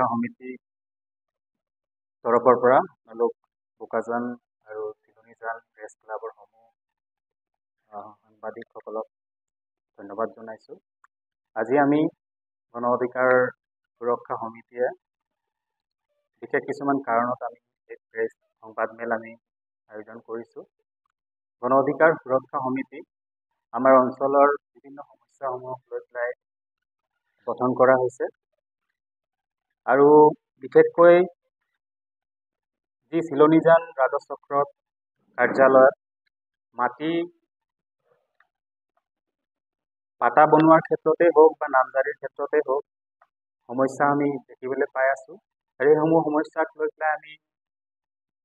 সুৰক্ষা সমিতি তৰফৰ পৰা আপোনালোক বোকাজান আৰু চিলনীজান প্ৰেছ ক্লাবৰ সমূহ সাংবাদিকসকলক ধন্যবাদ জনাইছোঁ। আজি আমি গণ অধিকাৰ সুৰক্ষা সমিতিয়ে বিশেষ কিছুমান কাৰণত আমি এই প্ৰেছ সংবাদমেল আমি আয়োজন কৰিছোঁ। গণ অধিকাৰ সুৰক্ষা সমিতি আমাৰ অঞ্চলৰ বিভিন্ন সমস্যাসমূহক লৈ পেলাই গঠন কৰা হৈছে। আৰু বিশেষকৈ যি চিলনীজান ৰাজচক্ৰত কাৰ্যালয়ত মাটি পাটা বনোৱাৰ ক্ষেত্ৰতেই হওক বা নামজাৰিৰ ক্ষেত্ৰতেই হওক সমস্যা আমি দেখিবলৈ পাই আছোঁ। আৰু এইসমূহ সমস্যাক লৈ পেলাই আমি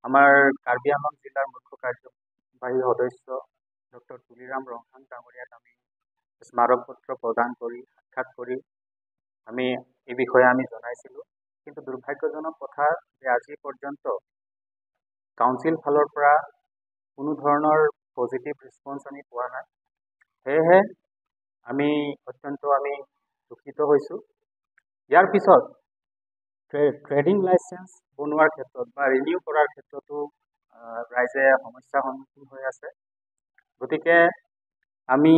আমাৰ কাৰ্বি আংলং জিলাৰ মুখ্য কাৰ্যবাহী সদস্য ডক্টৰ তুলিৰাম ৰংহাং ডাঙৰীয়াক আমি স্মাৰক পত্ৰ প্ৰদান কৰি সাক্ষাৎ কৰি আমি এই বিষয়ে আমি জনাইছিলোঁ। কিন্তু দুৰ্ভাগ্যজনক কথা যে আজি পৰ্যন্ত কাউন্সিল ফালৰ পৰা কোনো ধৰণৰ পজিটিভ ৰেচপন্স আমি পোৱা নাই। সেয়েহে আমি অত্যন্ত আমি দুখিত হৈছোঁ। ইয়াৰ পিছত ট্ৰেডিং লাইচেঞ্চ বনোৱাৰ ক্ষেত্ৰত বা ৰিনিউ কৰাৰ ক্ষেত্ৰতো ৰাইজে সমস্যাৰ সন্মুখীন হৈ আছে। গতিকে আমি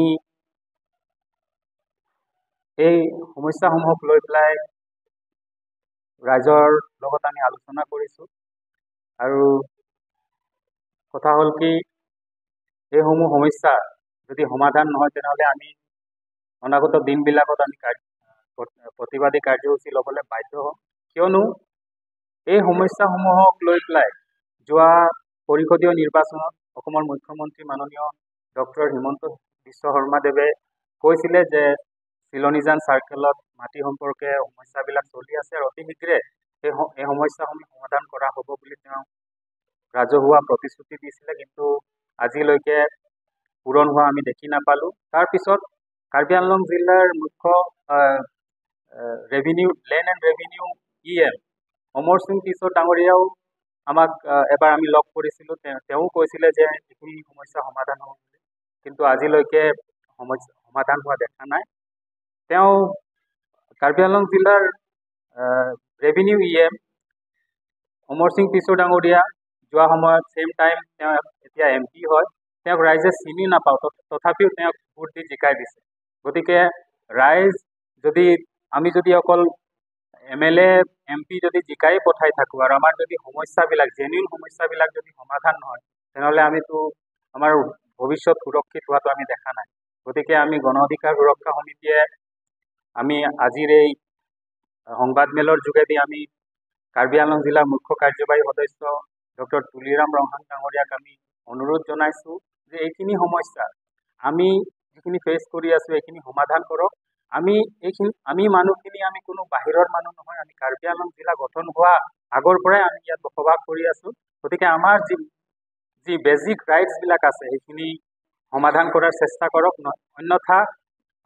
এই সমস্যাসমূহক লৈ পেলাই ৰাইজৰ লগত আমি আলোচনা কৰিছোঁ। আৰু কথা হ'ল কি এইসমূহ সমস্যা যদি সমাধান নহয় তেনেহ'লে আমি অনাগত দিনবিলাকত আমি প্ৰতিবাদী কাৰ্যসূচী ল'বলৈ বাধ্য হ'ম। কিয়নো এই সমস্যাসমূহক লৈ পেলাই যোৱা পৰিষদীয় নিৰ্বাচনত অসমৰ মুখ্যমন্ত্ৰী মাননীয় ডক্টৰ হিমন্ত বিশ্ব শৰ্মাদেৱে কৈছিলে যে চিলনীজান চাৰ্কেলত মাটি সম্পৰ্কে সমস্যাবিলাক চলি আছে আৰু অতি শীঘ্ৰে এই এই সমস্যাসমূহ সমাধান কৰা হ'ব বুলি তেওঁ ৰাজহুৱা প্ৰতিশ্ৰুতি দিছিলে। কিন্তু আজিলৈকে পূৰণ হোৱা আমি দেখি নাপালোঁ। তাৰপিছত কাৰ্বি আংলং জিলাৰ মুখ্য revenue land and revenue E M Amar Singh Kishore ডাঙৰীয়াও আমাক এবাৰ আমি লগ কৰিছিলোঁ। তেওঁ কৈছিলে যে এইখিনি সমস্যা সমাধান হ'ব বুলি। কিন্তু আজিলৈকে সমস্যা সমাধান হোৱা দেখা নাই। তেওঁ কাৰ্বি আংলং জিলাৰ revenue E M Amar Singh Kishor ডাঙৰীয়া যোৱা সময়ত ছেম টাইম তেওঁ এতিয়া এম পি হয়। তেওঁক ৰাইজে চিনি নাপাওঁ তথ- তথাপিও তেওঁক ভোট দি জিকাই দিছে। গতিকে ৰাইজ যদি আমি যদি অকল M L A M P যদি জিকাই পঠাই থাকোঁ আৰু আমাৰ যদি সমস্যাবিলাক জেনুইন সমস্যাবিলাক যদি সমাধান নহয় তেনেহ'লে আমিতো আমাৰ ভৱিষ্যত সুৰক্ষিত হোৱাটো আমি দেখা নাই। গতিকে আমি গণ অধিকাৰ সুৰক্ষা সমিতিয়ে আমি আজিৰ এই সংবাদমেলৰ যোগেদি আমি কাৰ্বি আংলং জিলাৰ মুখ্য কাৰ্যবাহী সদস্য ডক্টৰ তুলিৰাম ৰংহাং ডাঙৰীয়াক আমি অনুৰোধ জনাইছোঁ যে এইখিনি সমস্যা আমি যিখিনি ফেচ কৰি আছোঁ এইখিনি সমাধান কৰক। আমি এইখিনি আমি মানুহখিনি আমি কোনো বাহিৰৰ মানুহ নহয় আমি কাৰ্বি আংলং জিলা গঠন হোৱা আগৰ পৰাই আমি ইয়াত বসবাস কৰি আছোঁ। গতিকে আমাৰ যি যি বেজিক ৰাইটছবিলাক আছে সেইখিনি সমাধান কৰাৰ চেষ্টা কৰক। অন্যথা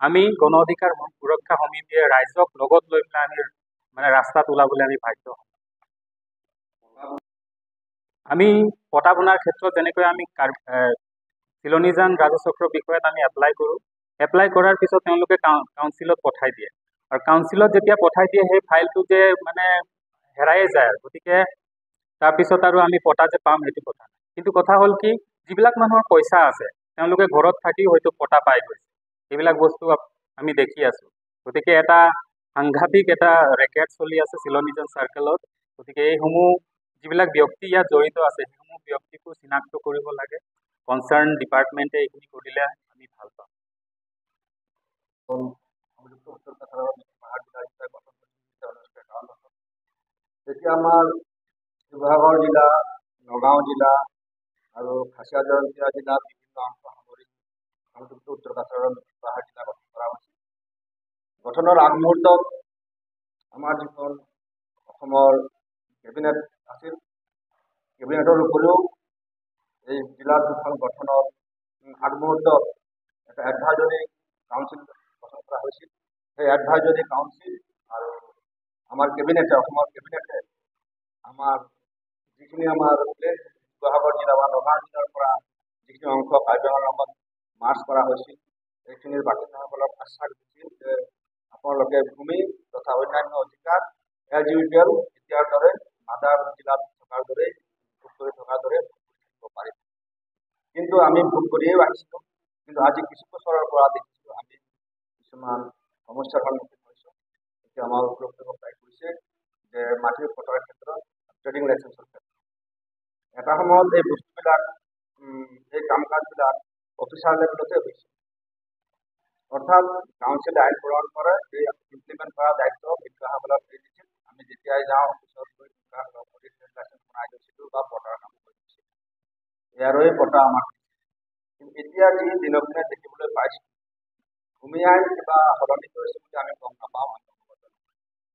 আমি গণ অধিকাৰ সুৰক্ষা সমিতিয়ে ৰাইজক লগত লৈ পেলাই আমি মানে ৰাস্তাত ওলাবলৈ আমি বাধ্য হ'ম। আমি পটা বনাৰ ক্ষেত্ৰত যেনেকৈ আমি চিলনীজান ৰাজচক্ৰ বিষয়ত আমি এপ্লাই কৰোঁ এপ্লাই কৰাৰ পিছত তেওঁলোকে কাউ- কাউন্সিলত পঠাই দিয়ে। আৰু কাউন্সিলত যেতিয়া পঠাই দিয়ে সেই ফাইলটো যে মানে হেৰায়ে যায় গতিকে তাৰপিছত আৰু আমি পটা যে পাম সেইটো কথা। কিন্তু কথা হ'ল কি যিবিলাক মানুহৰ পইচা আছে তেওঁলোকে ঘৰত থাকি হয়তো পটা পাই গৈছে। এইবিলাক বস্তু আমি দেখি আছোঁ গতিকে এটা সাংঘাতিক এটা ৰেকেট চলি আছে চিলনীজন চাৰ্কেলত গতিকে এইসমূহ যিবিলাক ব্যক্তি ইয়াত জড়িত আছে সেইসমূহ ব্যক্তিকো চিনাক্ত কৰিব লাগে কনচাৰ্ণ ডিপাৰ্টমেণ্টে এইখিনি কৰিলে আমি ভাল হ'ল যেতিয়া আমাৰ শিৱসাগৰ জিলা নগাঁও জিলা আৰু খাচীয়া জয়ন্তীয়া জিলা বিভিন্ন অংশ সামৰি সংযুক্ত উত্তৰ কাছাৰৰ পাহাৰ জিলা গঠন কৰা হৈছিল গঠনৰ আগমুহূৰ্তত আমাৰ যিখন অসমৰ কেবিনেট আছিল কেবিনেটৰ উপৰিও এই জিলাৰ দুখন গঠনৰ আগমুহূৰ্তত এটা এডভাইজৰী কাউন্সিল গঠন কৰা হৈছিল। সেই এডভাইজৰী কাউন্সিল আৰু আমাৰ কেবিনেটে অসমৰ কেবিনেটে আমাৰ যিখিনি আমাৰ শিৱসাগৰ জিলা বা নগাঁও জিলাৰ পৰা যিখিনি অংশ কাৰ্বিআংলৰ লগত মাৰ্চ কৰা হৈছিল সেইখিনিৰ বাসিন্দাসকলক আশ্বাস দিছিল যে আপোনালোকে ভূমি তথা অন্যান্য অধিকাৰ এজ ইউজুৱেল এতিয়াৰ দৰে মাদাৰ জিলাত থকাৰ দৰে ভোগ কৰি থকাৰ দৰে থাকিব পাৰিম কিন্তু আমি ভোগ কৰিয়ে আহিছিলোঁ কিন্তু আজি কিছু বছৰৰ পৰা দেখিছোঁ আমি কিছুমান সমস্যাৰ সন্মুখীন হৈছোঁ। এতিয়া আমাৰ উপলব্ধি প্ৰায় কৰিছে যে মাটিৰ পটাৰ ক্ষেত্ৰত ট্ৰেডিং লাইচেন্সৰ ক্ষেত্ৰত। এটা সময়ত এই বস্তুবিলাক এই কাম কাজবিলাক অফিচাৰ লেভেলতে হৈছে। অৰ্থাৎ কাউন্সিলে আইন প্ৰণয়ন কৰে এই ইমপ্লিমেণ্ট কৰা দায়িত্ব বিষয়াসকলক দি দিছিল আমি যেতিয়াই যাওঁ অফিচত গৈ বনাই গৈছিলোঁ বা পটাৰ কাম কৰি দিছিলোঁ ইয়াৰে পটা আমাৰ কিন্তু এতিয়া যি দিনক দিনে দেখিবলৈ পাইছোঁ ভূমি আইন কিবা সলনি কৰিছে বুলি আমি গম নাপাওঁ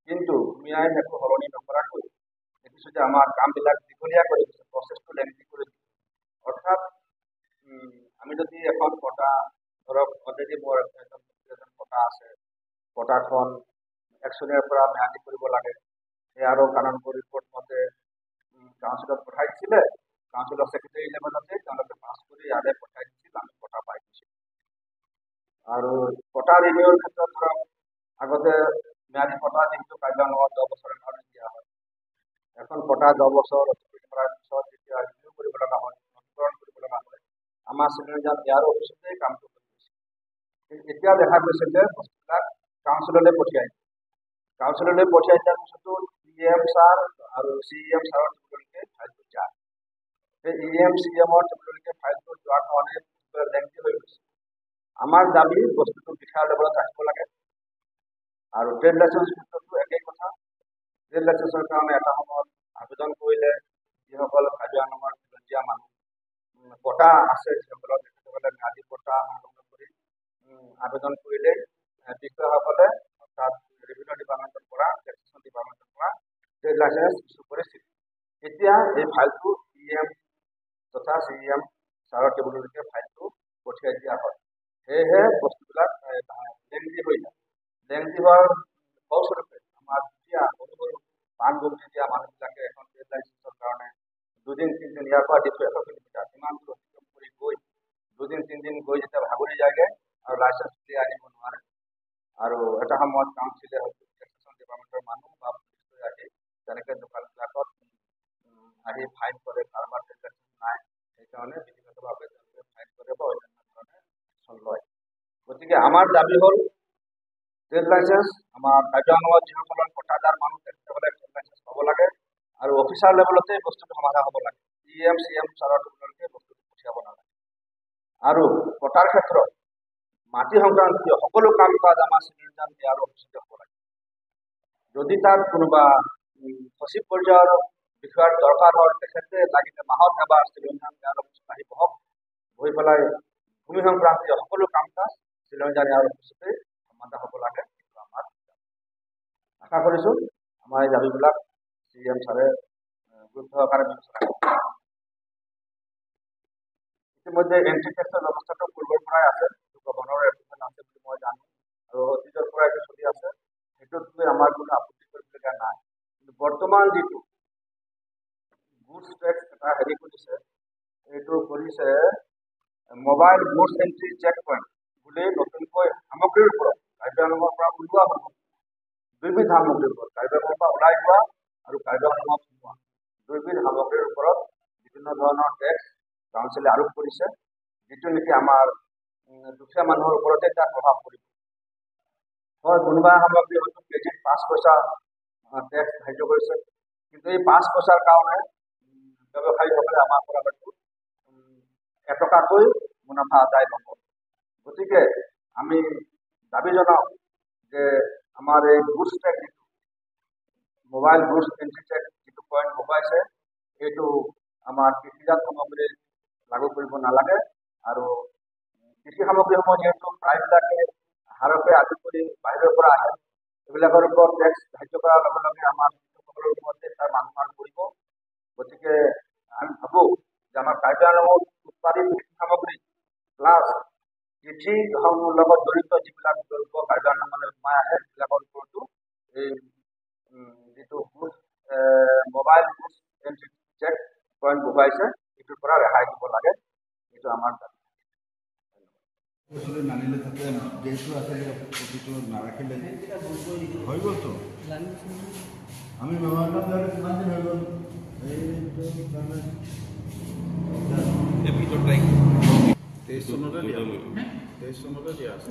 কিন্তু ভূমি আইন একো সলনি নকৰাকৈ দেখিছোঁ যে আমাৰ কামবিলাক দীঘলীয়া কৰি দিছে প্ৰচেছটো লেংথি কৰি দিছে। অৰ্থাৎ আমি যদি এখন পটা ধৰক অলৰেডি মোৰ এজন এজন পটা আছে। পটাখন এক চনীয়াৰ পৰা ম্যাদি কৰিব লাগে। সেয়াৰো কানুনগো ৰিপৰ্ট মতে কাউন্সিলত পঠাই দিছিলে কাউন্সিলৰ ছেক্ৰেটাৰী লেভেলতে তেওঁলোকে পাছ কৰি ইয়ালে পঠাই দিছিল আমি পটা পাই গৈছিলোঁ আৰু পটা ৰিনিউৰ ক্ষেত্ৰত ধৰক আগতে ম্যাদি পটা যিহেতু কাৰ্যালয়ত দহ বছৰৰ কাৰণে দিয়া হয়। এখন পটা দহ বছৰ অতিক্ৰম কৰাৰ পিছত যেতিয়া ৰিনিউ কৰিব লগা হয় নথিকৰণ কৰিব লগা হয় আমাৰ চিনিয়ৰজন ইয়াৰ অফিচতে কামটো এতিয়া দেখা গৈছে যে বস্তুবিলাক কাউন্সিললৈ পঠিয়াই কাউন্সিললৈ পঠিয়াই দিয়াৰ পিছতো ই এম ছাৰ আৰু চি এম ছাৰৰ টেবুললৈকে ফাইলটো যায়। সেই ই এম চি এমৰ টেবুললৈকে ফাইলটো যোৱাৰ কাৰণে লেংথি হৈ গৈছে। আমাৰ দাবী বস্তুটো বিষয়াৰ লেভেলত ৰাখিব লাগে। আৰু ট্ৰেড লাইচেন্স ক্ষেত্ৰতো একেই কথা। ট্ৰেড লাইচেন্সৰ কাৰণে এটা সময়ত আবেদন কৰিলে যিসকল কাজিৰঙাৰ মানুহ পটা আছে যিসকলৰ তেখেতসকলে ম্যাদী উম, আবেদন কৰিলে বিষয়াসকলে অৰ্থাৎ ৰেভিনিউ ডিপাৰ্টমেণ্টৰ পৰা টেক্সেশ্যন ডিপাৰ্টমেণ্টৰ পৰা ট্ৰেড লাইচেন্স ইছ্যু কৰিছিল। এতিয়া এই ফাইলটো ই এম তথা চি এম ছাৰৰ টেবুললৈকে ফাইলটো পঠিয়াই দিয়া হয়। সেয়েহে বস্তুবিলাক লেংথি হৈ যায়। লেংথি হোৱাৰ ফলস্বৰূপে আমাৰ দুখীয়া সৰু সৰু পাণ গুমটি দিয়া মানুহবিলাকে এখন ট্ৰেড লাইচেন্সৰ কাৰণে দুদিন তিনিদিন ইয়াৰ পৰা যিটো এশ কিলোমিটাৰ। সিমান দূৰ অতিক্ৰম কৰি গৈ দুদিন তিনিদিন গৈ যেতিয়া ভাগৰি যায়গৈ আৰু উলিয়াই আনিব নোৱাৰে। আৰু এটা সময়ত কাউন্সিলে ডিপাৰ্টমেণ্টৰ মানুহ বা পুলিচ আহি তেনেকৈ দোকানবিলাকত আহি ফাইন কৰে কাৰোবাৰ লাইচেন্স নাই সেইকাৰণে বিভিন্নভাৱে তেওঁলোকে ফাইন কৰে বা অন্যান্য ধৰণে একশ্যন লয়। গতিকে আমাৰ দাবী হ'ল ট্ৰেড লাইচেন্স আমাৰ কাৰ্যালয়ত যিসকলৰ পটাদাৰ মানুহ তেখেতসকলে ট্ৰেড লাইচেন্স পাব লাগে আৰু অফিচাৰ লেভেলতে বস্তুটো সমাধান হ'ব লাগে। ই এম চি এম ছাৰৰ টেবুললৈকে বস্তুটো পঠিয়াব নালাগে। আৰু পটাৰ ক্ষেত্ৰত মাটি সংক্ৰান্তীয় সকলো কাম কাজ আমাৰ চিভিলজন ইয়াৰ অফিচতে হ'ব লাগে। যদি তাত কোনোবা সচিব পৰ্যায়ৰ বিষয়াৰ দৰকাৰ হয় তেখেতে লাগিলে মাহত এবাৰ চিভিলজন ইয়াৰ অফিচত আহি বহক বহি পেলাই ভূমি সংক্ৰান্তীয় সকলো কাম কাজ চিভিলজন ইয়াৰ অফিচতে সমাধান হ'ব লাগে সেইটো আমাৰ। আশা কৰিছোঁ আমাৰ এই দাবীবিলাক চি এম ছাৰে গুৰুত্ব সহকাৰে বিবেচনা কৰিব ইতিমধ্যে এণ্ট্ৰি টেক্সৰ ব্যৱস্থাটো পূৰ্বৰ পৰাই আছে সেইটো গভৰ্ণৰৰ এপ্ৰুভেল আছে বুলি মই জানো আৰু অতীতৰ পৰা এইটো চলি আছে সেইটোত লৈ আমাৰ কোনো আপত্তি কৰিবলগীয়া নাই। কিন্তু বৰ্তমান যিটো গুডছ টেক্স এটা হেৰি কৰিছে এইটো কৰিছে mobile goods entry check point বুলি নতুনকৈ সামগ্ৰীৰ ওপৰত কাৰ্যালয়ৰ পৰা ওলোৱা হ'ব দুইবিধ সামগ্ৰীৰ ওপৰত কাৰ্যালয়ৰ পৰা ওলাই যোৱা আৰু কাৰ্যালয়ত সোমোৱা। দুইবিধ সামগ্ৰীৰ ওপৰত বিভিন্ন ধৰণৰ টেক্স কাউন্সিলে আৰোপ কৰিছে যিটো নেকি আমাৰ দুখীয়া মানুহৰ ওপৰতে তাৰ প্ৰভাৱ পৰিব হয় কোনোবা সামগ্ৰী হয়তো কেজিত পাঁচ পইচা টেক্স ধাৰ্য কৰিছে কিন্তু এই পাঁচ পইচাৰ কাৰণে ব্যৱসায়ীসকলে আমাৰ পৰা হয়তো এটকাকৈ মুনাফা আদায় নকৰে। গতিকে আমি দাবী জনাওঁ যে আমাৰ এই গুডছ টেক্স যিটো মোবাইল গুডছ এণ্ট্ৰি টেক্স যিটো পইণ্ট বহুৱাইছে এইটো আমাৰ কৃষিজাত সামগ্ৰী লাগু কৰিব নালাগে। আৰু কৃষি সামগ্ৰীসমূহ যিহেতু প্ৰায়বিলাকে হাৰকে আদি কৰি বাহিৰৰ পৰা আহে এইবিলাকৰ ওপৰত টেক্স ধাৰ্য কৰাৰ লগে লগে আমাৰ কৃষকসকলৰ ওপৰতে তাৰ মানুহৰ পৰিব গতিকে আমি ভাবোঁ যে আমাৰ কাৰ্যালয়ত উৎপাদিত কৃষি সামগ্ৰী প্লাছ কৃষি লগত জড়িত যিবিলাক দ্ৰব্য কাৰ্যালয় মানে সোমাই আহে সেইবিলাকৰ ওপৰতো এই যিটো মোবাইল চেক পইণ্ট বহুৱাইছে সেইটোৰ পৰা ৰেহাই দিব লাগে এইটো আমাৰ দাবী বস্তুটো নানিলে ডেটটো আছে প্ৰতিটো নাৰাখিলে হৈ গ'লতো আমি মেম'ৰেণ্ডাম দিয়াটো কিমান দিন হৈ গ'ল এইটো কাৰণে তেইছ চনতে দিয়া তেইছ চনতে দিয়া আছে